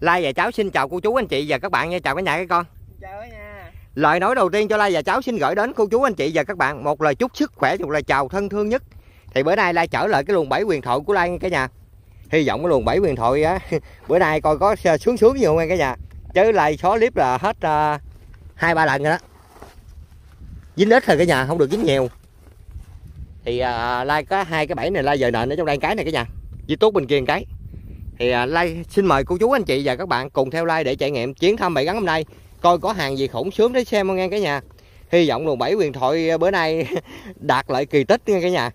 Lai và cháu xin chào cô chú anh chị và các bạn nha, chào cả nhà các con. Chào nha. Lời nói đầu tiên cho Lai và cháu xin gửi đến cô chú anh chị và các bạn một lời chúc sức khỏe, một lời chào thân thương nhất. Thì bữa nay Lai trở lại cái luồng bảy quyền thoại của Lai nha cả nhà. Hy vọng cái luồng bảy quyền thoại á bữa nay coi có sướng sướng gì không nha cả nhà. Chứ Lai xóa clip là hết uh, hai ba lần rồi đó. Dính ít thôi cả nhà, không được dính nhiều. Thì uh, Lai có hai cái bẫy này Lai giờ nền ở trong đây cái này cả nhà. Với tốt bên kia cái thì à, like, xin mời cô chú, anh chị và các bạn cùng theo like để trải nghiệm chuyến thăm bãi gắn hôm nay. Coi có hàng gì khủng sướng để xem không nghe cả nhà. Hy vọng luồng bảy huyền thoại à, bữa nay đạt lại kỳ tích nghe cả nhà.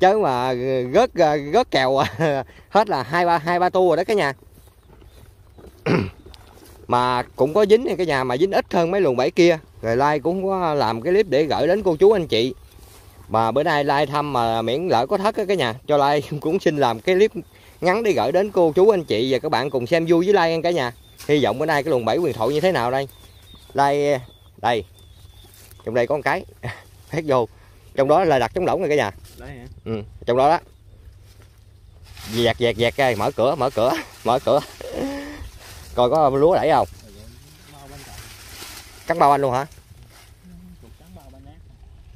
Chứ mà à, gớt gớt kèo hết là hai ba hai ba tu rồi đó cả nhà. Mà cũng có dính nha cả nhà, mà dính ít hơn mấy luồng bảy kia. Rồi like cũng có làm cái clip để gửi đến cô chú, anh chị. Mà bữa nay like thăm mà miễn lỡ có thất cái nhà. Cho like cũng xin làm cái clip ngắn đi gửi đến cô chú anh chị và các bạn cùng xem vui với like nha cả nhà. Hy vọng bữa nay cái luồng bảy quyền thoại như thế nào đây? Like đây. Trong đây có một cái. Phát vô. Trong đó là đặt chống lỏng rồi cả nhà. Ừ, trong đó đó. Dẹt dẹt dẹt cái mở cửa mở cửa mở cửa. Coi có lúa đẩy không? Cắn bao anh luôn hả?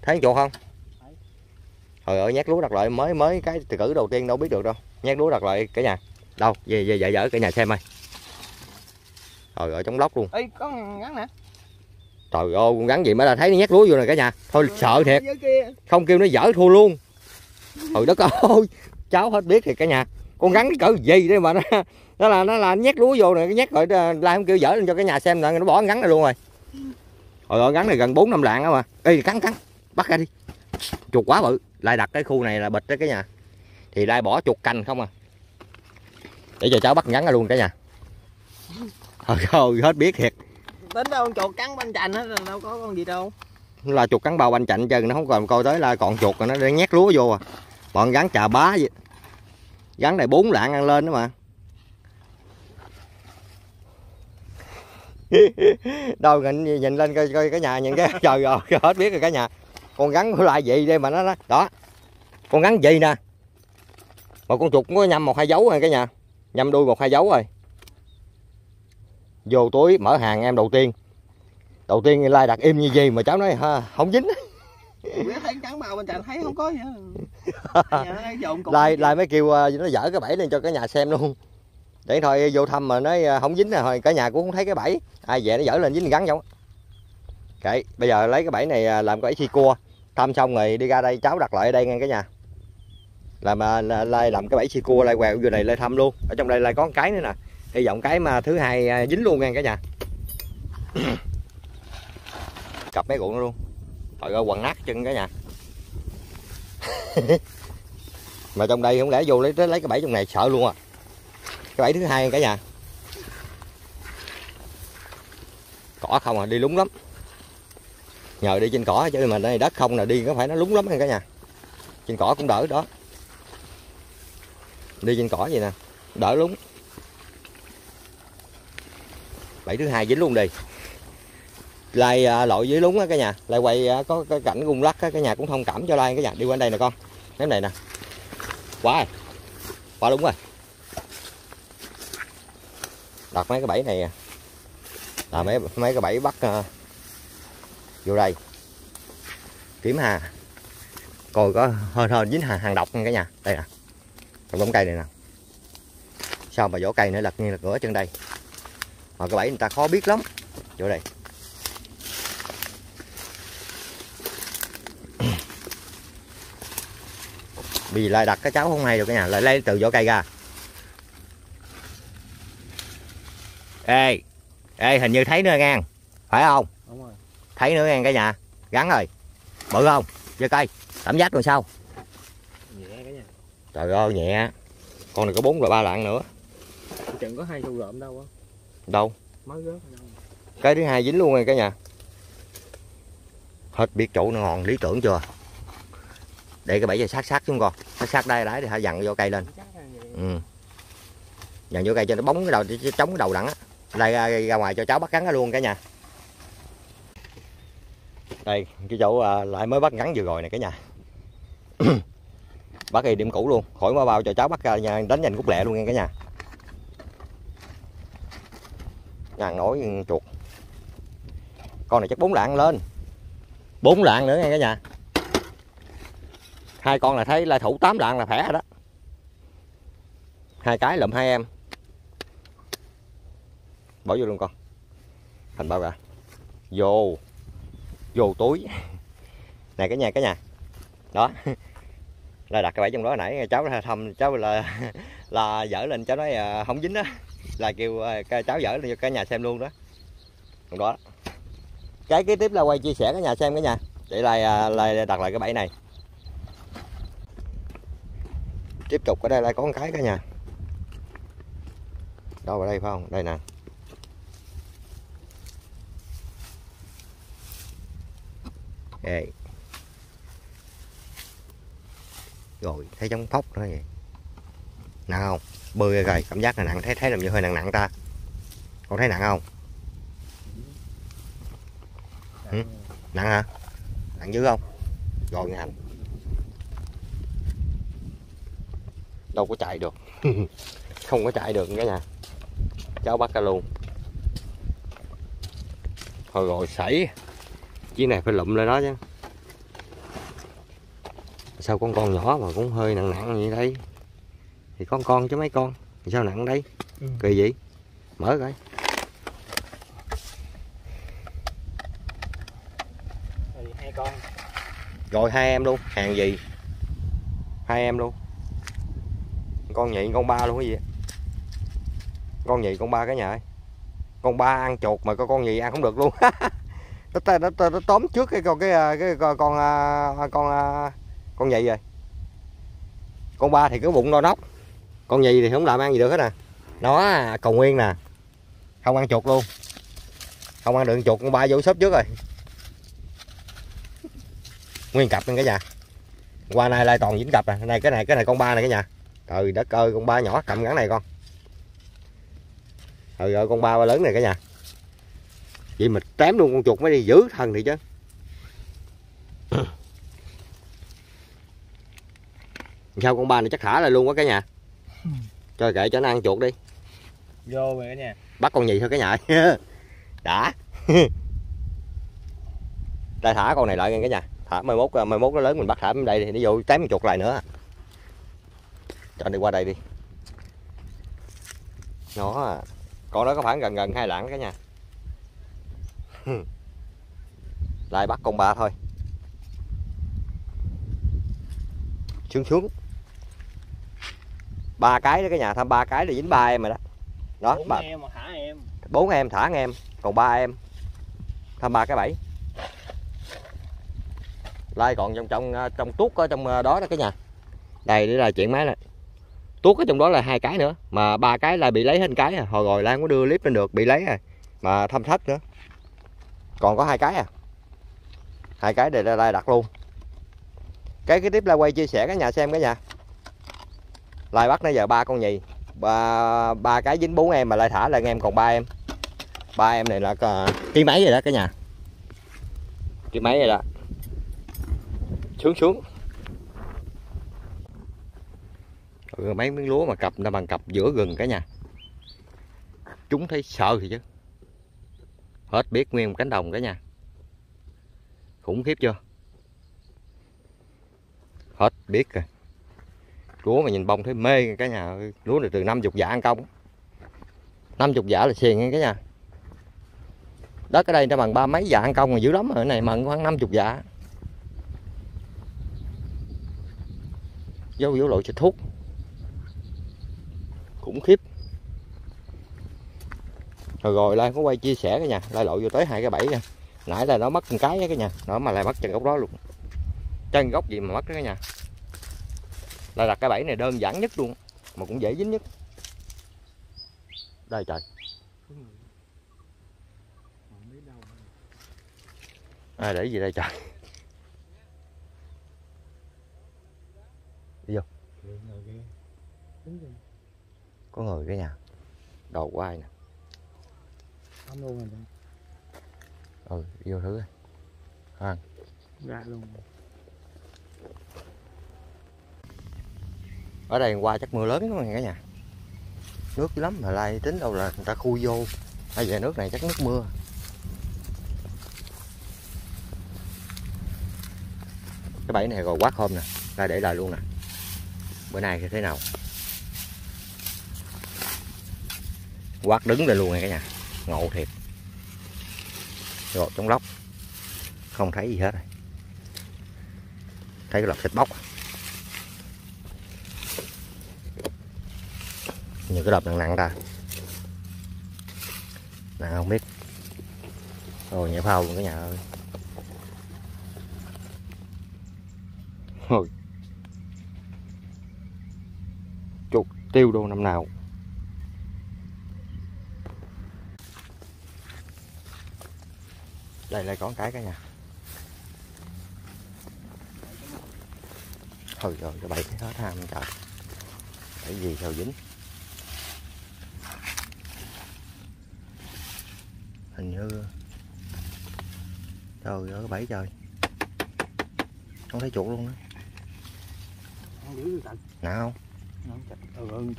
Thấy chuột không trời ơi nhát lúa đặt lại mới mới cái từ cử đầu tiên đâu biết được đâu. Nhát lúa đặt lại cả nhà. Đâu về về dở dở cả nhà xem ơi. Trời ơi trong lóc luôn. Ê, có ngắn nè. Trời ơi con gắn gì mới là thấy nó nhát lúa vô này cả nhà. Thôi sợ thiệt. không kêu nó dở thua luôn. Trời đất ơi cháu hết biết thì cả nhà. Con gắn cái cỡ gì đấy mà nó nó là nó là nhét lúa vô này cái nhét rồi lai không kêu dở lên cho cả nhà xem rồi nó bỏ ngắn này luôn rồi. Trời ơi gắn này gần bốn năm lạng á mà. Ê cắn cắn. Bắt ra đi. Chuột quá bự lại đặt cái khu này là bịch đó cái nhà. Thì lại bỏ chuột cành không à. Để cho cháu bắt ngắn ra luôn cả nhà. Thôi thôi hết biết thiệt. Tính đâu chuột cắn banh chành hết đâu có con gì đâu. Là chuột cắn bao banh chạnh chân nó không còn coi tới là còn chuột rồi nó nhét lúa vô à. Bọn gắn trà bá vậy. Gắn này bốn lạng ăn lên đó mà. Đâu nhìn, nhìn lên coi, coi cái nhà nhìn cái trời rồi hết biết rồi cả nhà con gắn lại gì đây mà nó đó. Con gắn gì nè? Mà con chuột cũng có nhâm một hai dấu rồi cả nhà. Nhâm đuôi một hai dấu rồi. Vô túi mở hàng em đầu tiên. Đầu tiên like đặt im như gì mà cháu nói ha, không dính. Thấy trắng màu bên cạnh thấy không có gì lai lai mới kêu uh, nó dở cái bẫy lên cho cả nhà xem luôn. Để thôi vô thăm mà nói uh, không dính rồi cả nhà cũng không thấy cái bẫy. Ai về nó dở lên dính gắn giống kệ bây giờ lấy cái bẫy này làm cái chi cua thăm xong rồi đi ra đây, cháu đặt lại ở đây nghe cả nhà. Làm à, lai làm cái bẫy xì cua, lai quẹo vô này, lai thăm luôn. Ở trong đây lai có một cái nữa nè. Hy vọng cái mà thứ hai à, dính luôn nghe cả nhà. Cặp mấy cuộn luôn. Trời ơi quần nát chân cả nhà. Mà trong đây không lẽ vô lấy lấy cái bẫy trong này, sợ luôn à. Cái bẫy thứ hai cả nhà. Cỏ không à đi lúng lắm nhờ đi trên cỏ chứ mà đây đất không là đi có phải nó lúng lắm cả nhà. Trên cỏ cũng đỡ đó. Đi trên cỏ vậy nè đỡ lúng. Bảy thứ hai dính luôn đi. Lai à, lội dưới lúng á cả nhà. Lại quay à, có cái cảnh gung lắc á cả nhà cũng thông cảm cho lai cả nhà. Đi qua đây nè con. Ném này nè. Quá rồi. Quá đúng rồi. Đặt mấy cái bẫy này à. là mấy mấy cái bẫy bắt à, vô đây. Kiếm hà. Coi có hơi hơi dính hàng, hàng độc nha cả nhà. Đây nè. Trong đống cây này nè. Sao mà vỏ cây nữa lật nghiêng lật ngửa chân đây. Mà cái bẫy người ta khó biết lắm. Vô đây. Vì lại đặt cái cháu không hay được cả nhà. Lại lấy từ vỏ cây ra. Ê. Ê hình như thấy nữa ngang. Phải không? Thấy nữa ngang cả nhà. Gắn rồi. Bự không? Giơ cây cảm giác rồi sao? Nhẹ cả nhà. Trời ơi nhẹ. Con này có bốn rồi ba lạng nữa. Chừng có hai xu rộm đâu á. Đâu? Mới rớt cái thứ hai dính luôn rồi cả nhà. Hết biết chỗ nó ngon lý tưởng chưa? Để cái bẫy cho sát sát xuống con. Sát sát đây đấy thì hãy dặn vô cây lên. Ừ. dặn vô cây cho nó bóng cái đầu chống cái đầu đẳng á. Đây ra, ra ngoài cho cháu bắt cắn luôn cả nhà đây cái chỗ à, lại mới bắt ngắn vừa rồi này cả nhà. Bắt đi điểm cũ luôn khỏi mở bao cho cháu bắt ra nhà, đánh nhanh cút lẹ luôn nha cả nhà. Ngàn nổi chuột. Con này chắc bốn lạng lên. Bốn lạng nữa nghe cả nhà. Hai con là thấy là thủ 8 lạng là khỏe rồi đó. Hai cái lụm hai em. Bỏ vô luôn con. Thành bao cả vô vô túi. Này cái nhà cái nhà. Đó. Là đặt cái bẫy trong đó nãy cháu thầm thăm cháu là là dở lên cháu nói ờ, không dính đó. Là kêu ờ, cháu dở lên cho cả nhà xem luôn đó. Còn đó. Cái kế tiếp là quay chia sẻ cả nhà xem cả nhà. Để lại à, lại đặt lại cái bẫy này. Tiếp tục ở đây lại có con cái cả nhà. Đâu vào đây phải không? Đây nè. Đây. rồi, thấy giống phóc nữa vậy nặng không? Bơi rồi cảm giác là nặng. Thấy thấy làm như hơi nặng nặng ta. Con thấy nặng không? Ừ. nặng hả? Nặng dữ không? Rồi nghe đâu có chạy được. Không có chạy được cái nhà. Cháu bắt ra luôn. Thôi rồi, sảy chiếc này phải lụm lên đó chứ. Sao con con nhỏ mà cũng hơi nặng nặng như đây? Thì con con chứ mấy con? Thì sao nặng đây? Ừ. kỳ vậy? Mở coi. Rồi hai con. Rồi hai em luôn. Hàng gì? Hai em luôn. Con nhị con ba luôn cái gì con nhị con ba cái nhà ơi. Con ba ăn chuột mà có con nhị ăn không được luôn nó, nó, nó, nó tóm trước cái con cái à, cái con con à, à, con con nhị rồi. Con ba thì cái bụng no nóc. Con gì thì không làm ăn gì được hết nè nó cầu còn nguyên nè. Không ăn chuột luôn. Không ăn được chuột con ba vô xốp trước rồi. Nguyên cặp lên cả nhà. Qua nay lại toàn dính cặp nè này cái này cái này con ba này cả nhà. Trời đất ơi con ba nhỏ cầm ngắn này con. Trời ơi con ba ba lớn này cả nhà vậy mà tém luôn con chuột mới đi giữ thân thì chứ. Sao con ba này chắc thả lại luôn quá cả nhà? Cho kệ cho nó ăn chuột đi. Vô rồi cả nhà. Bắt con gì thôi cái nhà. Đã. Đây thả con này lại nghe cả nhà. Thả mai mốt mai mốt nó lớn mình bắt thả bên đây thì nó vô tém con chuột lại nữa. Cho đi qua đây đi. Nó à. con đó có khoảng gần gần hai lạng cả nhà lại bắt con ba thôi. Xuống xuống ba cái đó cái nhà thăm ba cái là dính ba em rồi đó. Đó bốn ba em mà thả em. bốn em thả em còn ba em. Thăm ba cái bẫy lai còn trong trong ờ, trong tuốt ở trong ờ, đó đó cái nhà. Đây đây là chuyện máy này tuốt ở trong đó là hai cái nữa mà ba cái là bị lấy hết cái à. hồi rồi lan có đưa clip lên được bị lấy rồi mà thâm thất nữa còn có hai cái à. Hai cái để lai đặt luôn. Cái cái tiếp là quay chia sẻ cả nhà xem cả nhà. Lai bắt nãy giờ ba con nhì. Ba ba cái dính bốn em mà lại thả là em còn ba em. Ba em này là cà- ký máy rồi đó cả nhà. Ký máy rồi đó. Xuống xuống ừ, mấy miếng lúa mà cặp nó bằng cặp giữa gừng cả nhà. Chúng thấy sợ thì chứ hết biết nguyên một cánh đồng cả nhà khủng khiếp chưa? Hết biết rồi. Lúa mà nhìn bông thấy mê cả nhà, lúa này từ 50 dạ ăn công. 50 dạ là xiền nha cả nhà. Đất ở đây nó bằng ba mấy dạ ăn công mà dữ lắm rồi này mận khoảng 50 dạ. Dấu dấu lộ xịt thuốc. Khủng khiếp rồi rồi lại có quay chia sẻ cái nhà. Lại lộ vô tới hai cái bẫy nha. Nãy là nó mất một cái cái nhà. Nó mà lại mất chân gốc đó luôn. Chân gốc gì mà mất cái nhà? Là đặt cái bẫy này đơn giản nhất luôn mà cũng dễ dính nhất. Đây trời. À, để gì đây trời? Đi vô, có người cái nhà. Đầu của ai nè? Không luôn rồi ừ vô thử coi. Ra luôn. Ở đây qua chắc mưa lớn lắm cả nhà. Nước dữ lắm mà lai tính đâu là người ta khui vô. Bây giờ nước này chắc nước mưa. Cái bẫy này rồi quát hôm nè ra để lại luôn nè. Bữa nay thì thế nào? Quát đứng lên luôn này cả nhà ngộ thiệt. Rồi trong lóc. Không thấy gì hết rồi. Thấy cái lọc thịt bóc. Nhiều cái đập nặng nặng ta nặng không biết. Rồi nhẹ phao luôn cả nhà ơi. Ôi. chuột tiêu đồ năm nào. Đây lại có cái cả nhà. Thôi rồi cái bậy hết ham trời cái gì sao dính? Hình như trời ơi cái bẫy trời. Không thấy chuột luôn á. Nào không?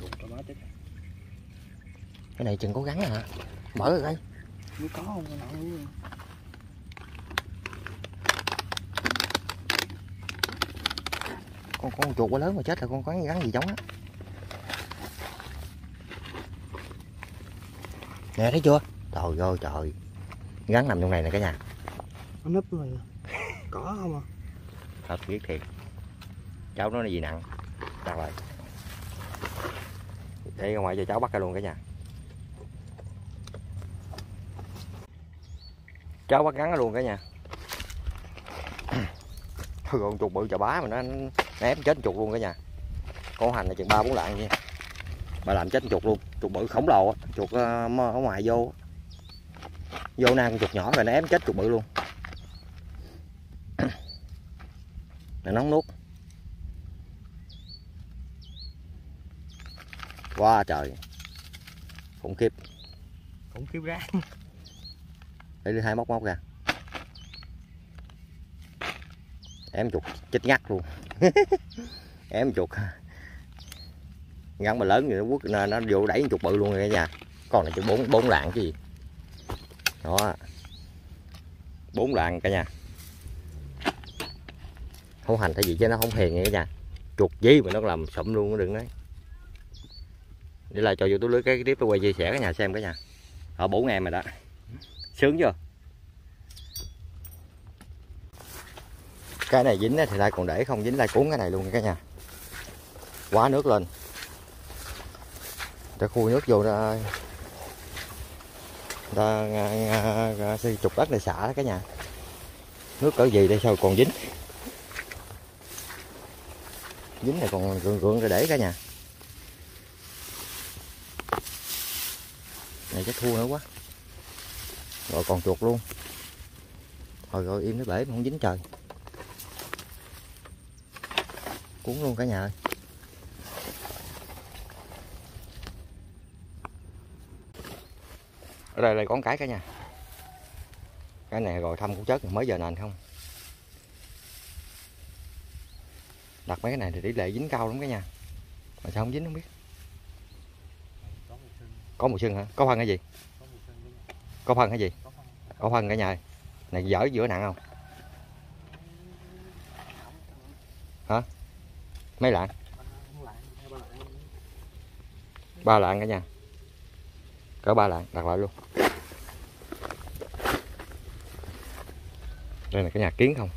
Chết. cái này chừng có gắn hả mở rồi đây có không, nó nổi. Con con chuột quá lớn mà chết là con có gắn gì giống á. Nè thấy chưa? Trời ơi trời. Gắn nằm trong này nè cả nhà. Nó nấp rồi. Có không à? thật biết thiệt. Cháu nó là gì nặng? Đặt lại để ra ngoài cho cháu bắt ra luôn cả nhà. Cháu bắt gắn luôn cả nhà. Thôi con chuột bự chà bá mà nó ném chết chuột luôn cả nhà. Con hành là chừng ba bốn lạng nha bà làm chết chuột luôn. Chuột bự khổng lồ chuột ờ, ở ngoài vô vô nang chuột nhỏ rồi ném chết chuột bự luôn. Là nóng nuốt. Quá trời. Khủng khiếp. Cũng kiếm ra. để đi hai móc móc ra em chuột chết ngắt luôn. Em chuột ngắn mà lớn thì nó quất nó, nó vô đẩy chuột bự luôn rồi cả nhà. Con này chỉ bốn bốn lạng cái gì. Đó. Bốn lạng cả nhà. Không hành thế gì chứ nó không hiền nha cả nhà. Chuột gì mà nó làm sụm luôn đừng nói. Để lại cho vô túi lưới cái clip tôi quay chia sẻ cả nhà xem cả nhà. Ở bốn em rồi đó. Sướng chưa? Cái này dính thì lại còn để không dính, lại cuốn cái này luôn nha cả nhà. Quá nước lên. Ta khui nước vô ra ta trục đất để xả đó cả nhà. Nước cỡ gì đây, sao còn dính? Dính này còn gượng gượng rồi để cả nhà. Này chắc thua nữa quá. Rồi còn chuột luôn. Thôi, rồi im nó bể mà không dính trời. Cuốn luôn cả nhà ơi. Ở đây là con cái cả nhà. Cái này rồi thăm cũng chết, mới giờ nền không? Đặt mấy cái này thì tỷ lệ dính cao lắm cả nhà. Mà sao không dính không biết? Có một sưng hả? Có phân hay gì? Có phân hay gì Có phân cả nhà này dở giữa nặng không? Mấy lạng ba lạng. cả nhà. Cỡ ba lạng đặt lại luôn. Đây là cái nhà, kiến không?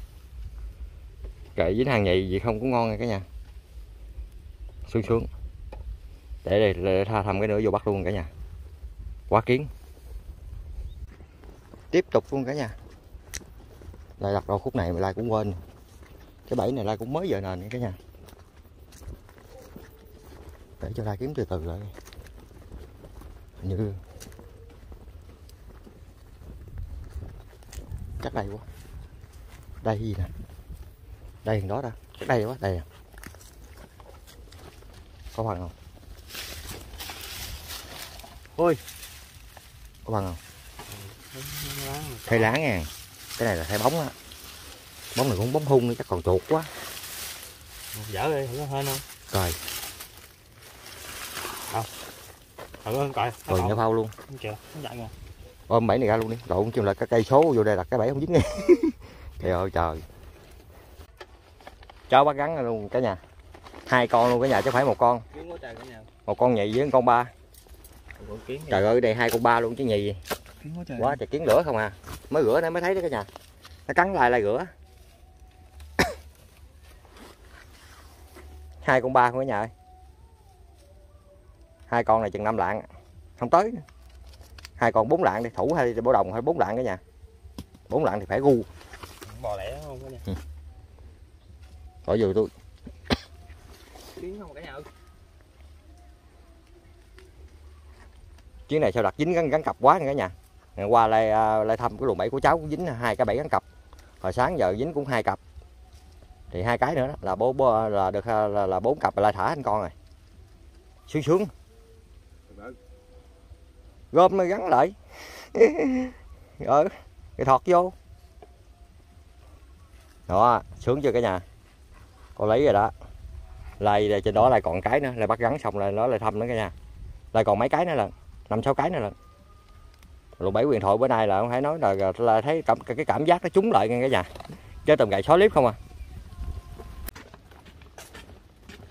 Kệ dính hàng nhị gì không cũng ngon nha cả nhà. Sướng sướng để đây, để tha thăm cái nữa, vô bắt luôn cả nhà. Quá kiến. Tiếp tục luôn cả nhà. Lại đặt đầu khúc này mà lại cũng quên. Cái bẫy này lại cũng mới giờ nền nha cả nhà để cho ra kiếm từ từ lại. Như chắc đây quá. Đây gì nè? Đây đó đó chắc đây quá đây à. Có bằng không? Ôi. có bằng không? Không thay láng nha cái này là thay bóng á. Bóng này cũng bóng hung chắc còn chuột quá. Dở đi, thử hên không? rồi Ơn coi. rồi nhớ phao luôn. Chạy kìa. ôm bẫy này ra luôn đi. Lộn chung là cái cây số vô đây đặt cái bẫy không dính nghe. Trời ơi trời. Cháu bắt gắn luôn cả nhà. Hai con luôn cả nhà chứ phải một con. Một con nhì với con ba. Trời ơi đây hai con ba luôn chứ nhì. Gì quá trời. Kiến lửa không à. Mới rửa nãy mới thấy đó cả nhà. Nó cắn lại lại rửa. Hai con ba không cả nhà ơi hai con này chừng năm lạng. Không tới. Hai con bốn lạng đi. Thủ hay bổ đồng hay bốn lạng cả nhà. Bốn lạng thì phải gu. Bò lẻ không cả nhà? Tôi. Không cả nhà ơi. Chuyến này sao đặt dính gắn, gắn cặp quá nha cả nhà. Ngày qua lại à, lại thăm cái luồng bẫy của cháu cũng dính hai cái bẫy gắn cặp. Hồi sáng giờ dính cũng hai cặp. Thì hai cái nữa đó, là bố, bố là được à, là, là bốn cặp là thả anh con rồi. Sướng sướng gom nó gắn lại. Rồi ờ, cái thọt vô. Đó sướng chưa cả nhà? Con lấy rồi đó. Lại trên đó lại còn cái nữa lại bắt gắn xong lại nó lại thăm nữa cả nhà. Lại còn mấy cái nữa là năm sáu cái nữa là lục bảy quyền thoại bữa nay là không phải nói là, là thấy cảm, cái cảm giác nó trúng lại nghe cả nhà. Chơi tầm gậy xóa clip không à?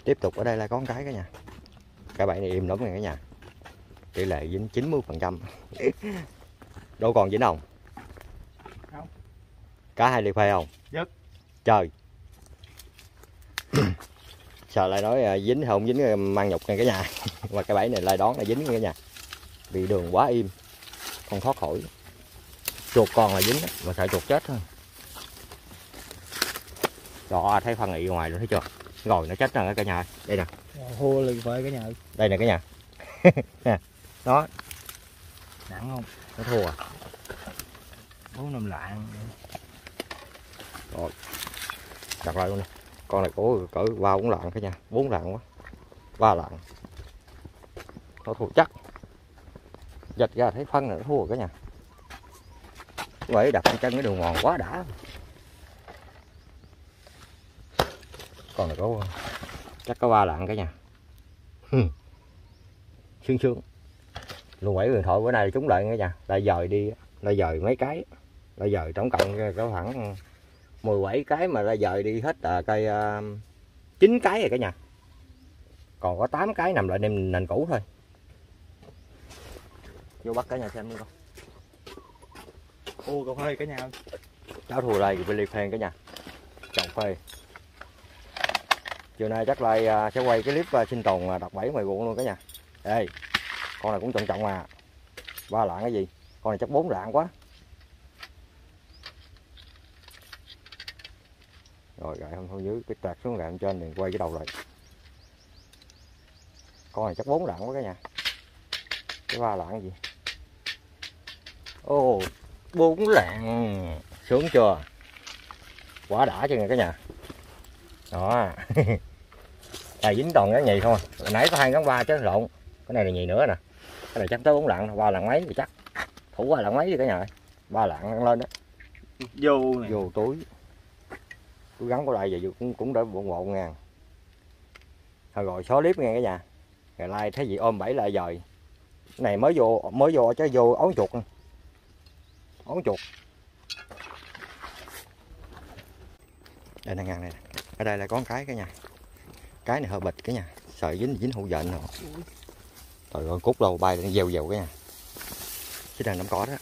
Tiếp tục ở đây là có con cái cả nhà. Cái bẫy này im lắm nghe cả nhà tỷ lệ dính 90 phần trăm. Đâu còn dính không? Không. cá hai liệt phê không? Dứt. trời. Sợ lại nói à, dính không dính à, mang nhục nha cả nhà. Mà cái bẫy này lại đón là dính nha cả nhà. Vì đường quá im không thoát khỏi. Chuột còn là dính mà sợ chuột chết thôi. Đó thấy phân nghị ngoài rồi thấy chưa? Rồi nó chết rồi cả nhà. Ơi. đây nè. Hô liền phải cả nhà. Đây nè cả nhà. Nè đó. Nặng không? Nó thua. Bốn năm lạng. Đặt lại luôn nè con này có cỡ ba, bốn lạng cả nhà bốn lạng quá. Ba lạng. Nó thua chắc. Giật ra thấy phân là nó thua cả nhà. Vậy đặt chân cái đường mòn quá đã. Con này có chắc có ba lạng cả nhà. Sướng sướng luôn bảy điện thoại bữa nay chúng lại cả nhà lại dời đi lại dời mấy cái lại dời tổng cộng có khoảng 17 cái mà ra dời đi hết à, cây à, 9 cái rồi cả nhà. Còn có 8 cái nằm lại nền, nền cũ thôi. Vô bắt cả nhà xem luôn con. Ô cà phê cả nhà. Cháu thua đây thì phê cả nhà. Trồng phê chiều nay chắc lại à, sẽ quay cái clip à, sinh tồn đọc bẫy ngoài ruộng luôn cả nhà. Đây con này cũng trọng trọng mà ba lạng cái gì? Con này chắc bốn lạng quá. Rồi gậy không không, dưới cái tạt xuống gậy trên thì quay cái đầu lại. Con này chắc bốn lạng quá cả nhà. Cái ba lạng cái gì? Ô, bốn lạng. Sướng chưa? Quá đã chưa nè cả nhà? Đó. Này dính toàn cái nhì thôi à. nãy có hai cái ba chứ, lộn. Cái này là nhì nữa nè cái này chắc tới bốn lạng ba lạng mấy thì chắc. Thủ ba lạng mấy gì cả nhà ba lạng lên đó. Vô nè. Vô túi. Túi gắn của lại giờ cũng cũng đã bộn bộn ngàn. Thôi rồi số clip nghe cả nhà. Ngày lai thấy gì ôm bảy lại dời. Cái này mới vô mới vô chứ vô ón chuột. Ón chuột. Đây nè ngàn này ở đây là có một cái cả nhà. Cái này hơi bịch cả nhà. Sợ dính dính hụ dện rồi trời ơi cút đâu bay lên dèo dèo cái nhà cái đàn nắm cỏ đó.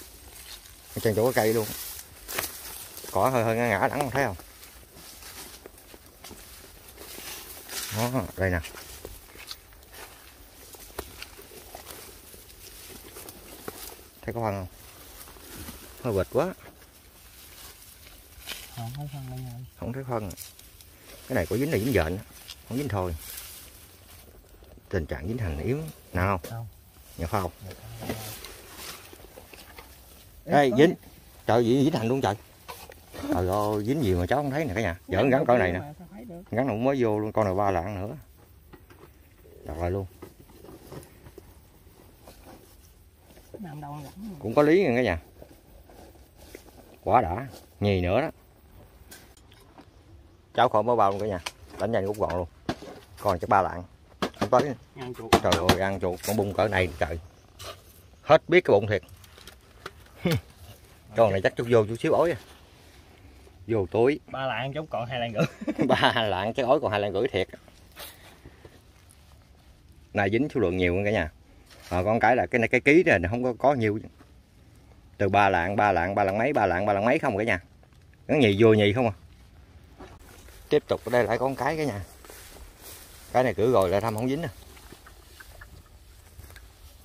Trên chỗ có cây luôn. Cỏ hơi hơi ngã ngã đắng không thấy không? Đó đây nè. Thấy có phân không? Hơi bịch quá. Không thấy phân không thấy phân cái này có dính là dính dện không dính thôi tình trạng dính hàng yếu. Nào Không. nhà phao đây dính. Trời dính, dính thành luôn trời. Trời ơi dính gì mà cháu không thấy nè cả nhà. Giỡn gắn coi này nè. gắn cũng mới vô luôn con này ba lạng nữa. Đặt lại luôn. Cũng có lý nha cả nhà. Quá đã. Nhì nữa đó. Cháu khỏi mới bao luôn cả nhà. Đánh nhanh rút gọn luôn. Còn chắc ba lạng không tới ăn chuột. Trời ơi ăn chuột con bung cỡ này trời. Hết biết cái bụng thiệt. Con này chắc chút vô chút xíu ối à vô túi. Ba lạng chống còn hai lạng rưỡi ba lạng cái ối còn hai lạng rưỡi thiệt. Này dính số lượng nhiều hơn cả nhà. À, con cái là cái này cái ký này không có có nhiều. Từ ba lạng ba lạng ba lạng mấy ba lạng ba lạng mấy không cả nhà. Nó nhì vô nhì không à. Tiếp tục ở đây lại con cái cả nhà cái này cử rồi lại thăm không dính nè.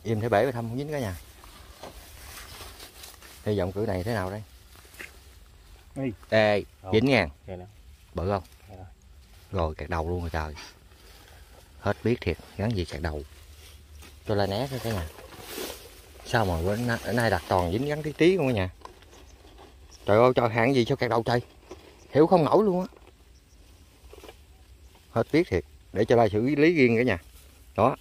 Im thế bể thăm không dính cả nhà. Hy vọng cử này thế nào đây? Ê. dính ngàn bự không? Rồi. kẹt đầu luôn rồi trời. Hết biết thiệt gắn gì kẹt đầu. Cho la né cái nhà sao mà bữa nay, đặt toàn dính gắn tí tí không cả nhà? Trời ơi cho hàng gì cho kẹt đầu trời? Hiểu không nổi luôn á. Hết biết thiệt để cho la xử lý riêng cả nhà. Đó.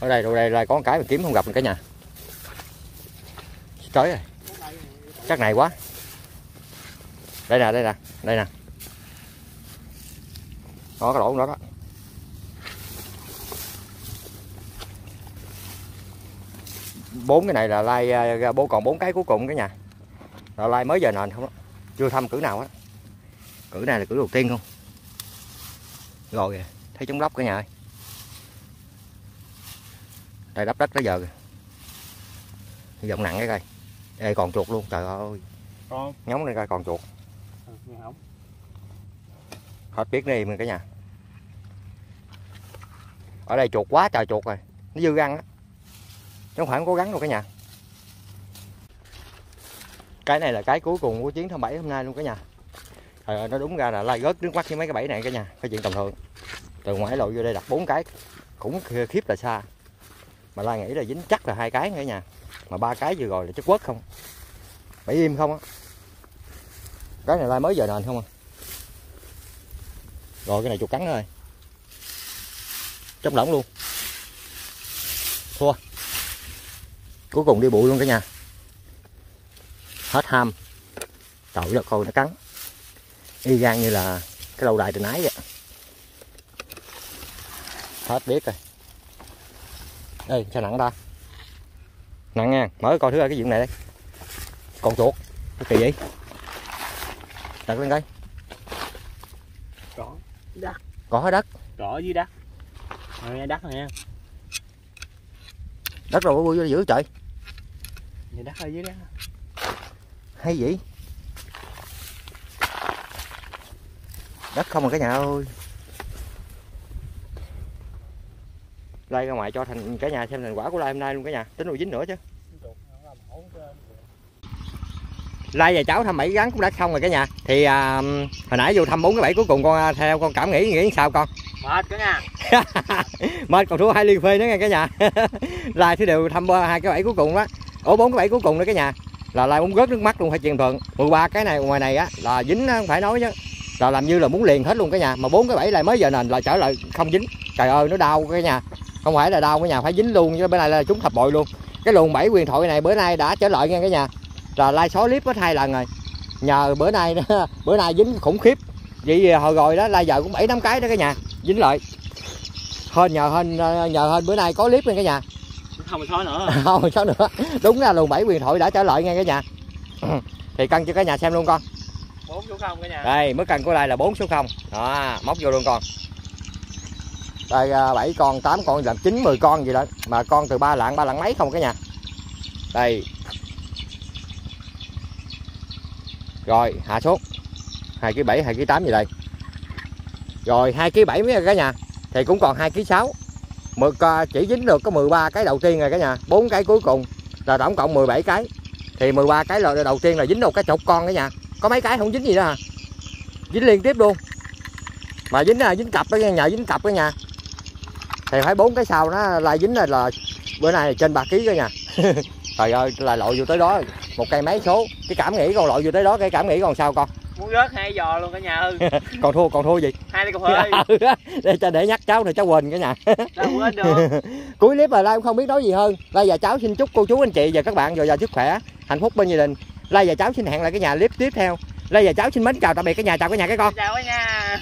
Ở đây đâu đây là có một cái mà kiếm không gặp cả nhà. Tới rồi chắc này quá. Đây nè đây nè đây nè. Đó, cái lỗ đó đó. Bốn cái này là lai à, bố, còn bốn cái cuối cùng cái nhà. Là lai mới giờ nền không đó. chưa thăm cử nào hết cử này là cử đầu tiên không? Rồi kìa, thấy chống lóc cả nhà ơi. Đây đắp đất tới giờ kìa. Giọng nặng cái coi. Đây còn chuột luôn trời ơi. Con. Nhóng lên coi còn chuột. Ừ, hết biết đi mình cả nhà. Ở đây chuột quá trời chuột rồi. Nó dư răng á. Chứ không phải không cố gắng đâu cả nhà. Cái này là cái cuối cùng của chuyến tháng 7 hôm nay luôn cả nhà Trời ơi, nó đúng ra là lai gớt nước mắt với mấy cái bẫy này cả nhà cái chuyện tầm thường. Từ ngoài lộ vô đây đặt bốn cái cũng khiếp là xa. Mà lai nghĩ là dính chắc là hai cái nữa nhà mà ba cái vừa rồi là chất quất không? Bẫy im không á? Cái này lai mới giờ nền không à? Rồi cái này chuột cắn rồi trong lỏng luôn. Thua. Cuối cùng đi bụi luôn cả nhà. Hết ham. Tội là coi nó cắn y gan như là cái lâu đài từ nãy vậy. Hết biết rồi. Ê sao nặng ta? Nặng nha mở coi thứ hai cái chuyện này đây. Con chuột cái kỳ vậy? Đặt lên đây cỏ đất. Hết đất. Cỏ dưới đất. Rồi nghe đất này nha đất rồi vui dữ trời. Nghe đất ở dưới đó. Hay vậy đất không mà cả nhà ơi. Lai ra ngoài cho thành cả nhà xem thành quả của lai hôm nay luôn cả nhà. Tính rồi dính nữa chứ. Lai và cháu thăm bảy gắn cũng đã xong rồi cả nhà. Thì à, hồi nãy vô thăm bốn cái bảy cuối cùng con à, theo con cảm nghĩ nghĩ sao con? Mệt cả nha. Mệt còn thua hai ly phê nữa nha cả nhà. Lai thì đều thăm ba- hai cái bảy cuối cùng đó. Ủa bốn cái bảy cuối cùng nữa cả nhà. Là lai muốn rớt nước mắt luôn phải chuyện thường 13 cái này ngoài này á là dính á, không phải nói chứ là làm như là muốn liền hết luôn cả nhà. Mà bốn cái bảy lại mới giờ nền là trở lại không dính. Trời ơi nó đau cả nhà. Không phải là đau cả nhà phải dính luôn. Chứ bữa nay là chúng thập bội luôn. Cái luồng bảy quyền thoại này bữa nay đã trở lại nha cả nhà. Là lai xóa clip hết hai lần rồi. Nhờ bữa nay bữa nay dính khủng khiếp. Vậy hồi rồi đó lai giờ cũng bảy năm cái đó cả nhà. Dính lại. Hên nhờ hên nhờ hên bữa nay có clip nha cả nhà. Không xóa nữa. Không sao nữa. Đúng ra luồng bảy quyền thoại đã trở lại nha cả nhà. Thì cân cho cả nhà xem luôn con 4 số 0 cả nhà. Đây, mức cân của đây là 4 số 0 đó, móc vô luôn con. Đây à, 7 con 8 con, làm 9 10 con gì đó. Mà con từ ba lạng ba lạng mấy không cả nhà? Đây. Rồi, hạ xuống. Hai ký bảy, hai ký tám gì đây? Rồi, hai ký bảy mấy cả nhà. Thì cũng còn hai ký sáu. Mực à, chỉ dính được có 13 cái đầu tiên rồi cả nhà. Bốn cái cuối cùng. Là tổng cộng 17 cái. Thì 13 cái là đầu tiên là dính được cái chục con cả nhà có mấy cái không dính gì đó à? Dính liên tiếp luôn. Mà dính là dính cặp đó nhờ dính cặp đó nha. Thì phải bốn cái sau nó là dính là, là bữa nay là trên ba ký đó nha. Trời ơi là lội vô tới đó. Một cây mấy số. Cái cảm nghĩ con lội vô tới đó cái cảm nghĩ còn sao con? Muốn rớt hai giò luôn cả nhà ơi. Còn thua còn thua gì? Hai ly cà phê để cho để nhắc cháu này cháu quên cả nhà. Đâu quên được. Cuối clip mà lai không biết nói gì hơn. Lai và cháu xin chúc cô chú anh chị và các bạn dồi dào sức khỏe. Hạnh phúc bên gia đình lai và cháu xin hẹn lại cái nhà clip tiếp theo. Lai và cháu xin mến chào tạm biệt cả nhà, chào cả nhà cái con. Chào cả nhà.